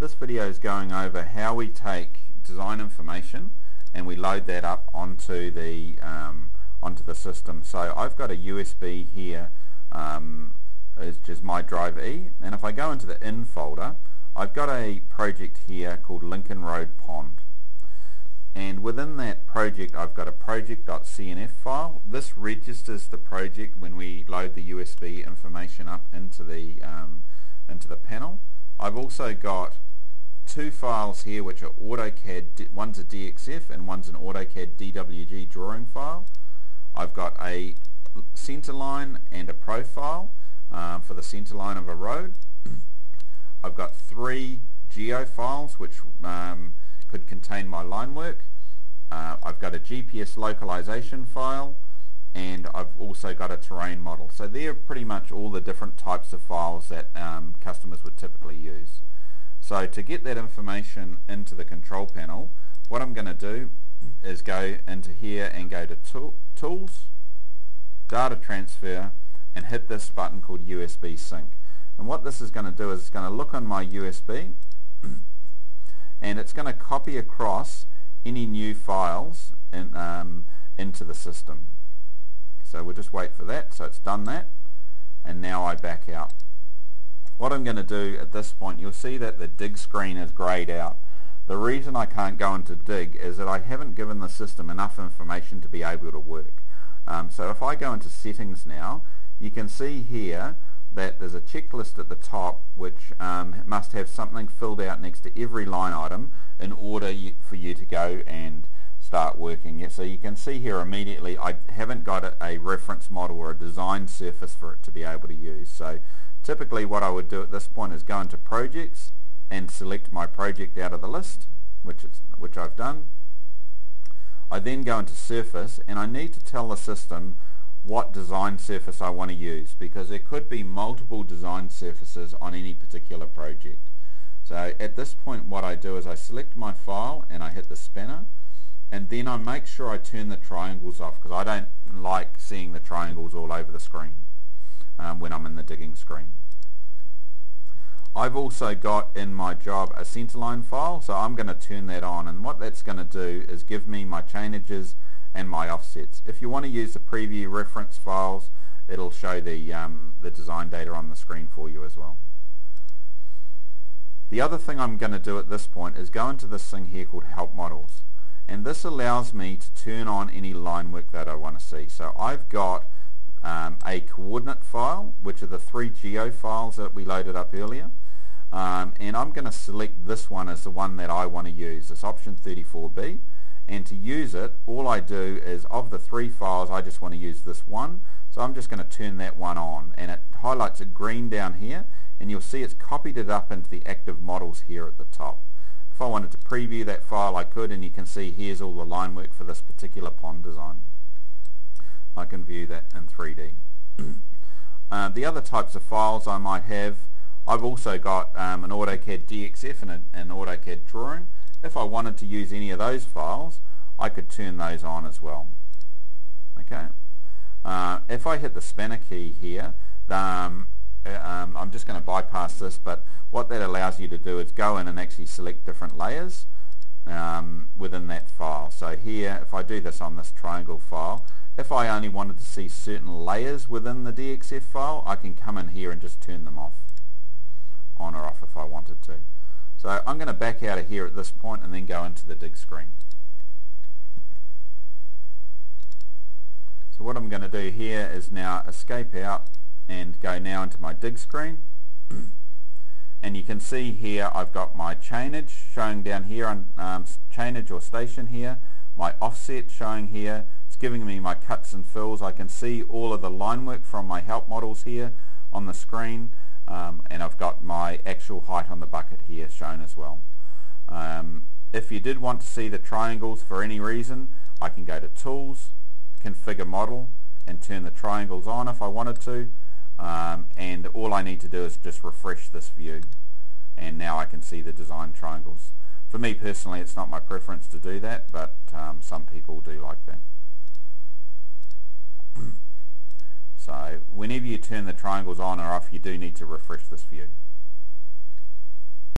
this video is going over how we take design information and we load that up onto the um, onto the system. So I've got a USB here, um, which is my drive E, and if I go into the in folder, I've got a project here called Lincoln Road Pond. And within that project I've got a project.cnf file. This registers the project when we load the USB information up into the um, into the panel. I've also got two files here which are AutoCAD, one's a DXF and one's an AutoCAD DWG drawing file. I've got a center line and a profile um, for the center line of a road. I've got three geo files which um, could contain my line work. Uh, I've got a GPS localization file and I've also got a terrain model. So they're pretty much all the different types of files that um, customers would typically use. So to get that information into the control panel, what I'm going to do is go into here and go to tool, Tools, Data Transfer, and hit this button called USB Sync. And what this is going to do is it's going to look on my USB and it's going to copy across any new files in, um, into the system. So we'll just wait for that. So it's done that. And now I back out. What I'm going to do at this point, you'll see that the dig screen is grayed out. The reason I can't go into dig is that I haven't given the system enough information to be able to work. Um, so if I go into settings now, you can see here that there's a checklist at the top which um, must have something filled out next to every line item in order for you to go and start working. So you can see here immediately I haven't got a, a reference model or a design surface for it to be able to use. So typically what I would do at this point is go into projects and select my project out of the list, which, it's, which I've done. I then go into surface and I need to tell the system what design surface I want to use because there could be multiple design surfaces on any particular project. So at this point what I do is I select my file and I hit the spanner and then I make sure I turn the triangles off because I don't like seeing the triangles all over the screen um, when I'm in the digging screen. I've also got in my job a centerline file so I'm going to turn that on and what that's going to do is give me my chainages and my offsets. If you want to use the preview reference files, it'll show the, um, the design data on the screen for you as well. The other thing I'm going to do at this point is go into this thing here called Help Models. And this allows me to turn on any line work that I want to see. So I've got um, a coordinate file, which are the three geo files that we loaded up earlier. Um, and I'm going to select this one as the one that I want to use. It's option 34B and to use it all I do is of the three files I just want to use this one so I'm just going to turn that one on and it highlights it green down here and you'll see it's copied it up into the active models here at the top. If I wanted to preview that file I could and you can see here's all the line work for this particular pond design. I can view that in 3D. uh, the other types of files I might have I've also got um, an AutoCAD DXF and an AutoCAD drawing if I wanted to use any of those files, I could turn those on as well. Okay. Uh, if I hit the spanner key here, um, um, I'm just going to bypass this, but what that allows you to do is go in and actually select different layers um, within that file. So here, if I do this on this triangle file, if I only wanted to see certain layers within the DXF file, I can come in here and just turn them off, on or off if I wanted to. So I'm going to back out of here at this point and then go into the dig screen. So what I'm going to do here is now escape out and go now into my dig screen. and you can see here I've got my chainage showing down here on um, chainage or station here, my offset showing here. It's giving me my cuts and fills. I can see all of the line work from my help models here on the screen. Um, and I've got my actual height on the bucket here shown as well. Um, if you did want to see the triangles for any reason, I can go to Tools, Configure Model, and turn the triangles on if I wanted to. Um, and all I need to do is just refresh this view. And now I can see the design triangles. For me personally, it's not my preference to do that, but um, some people do like that. So whenever you turn the triangles on or off, you do need to refresh this view.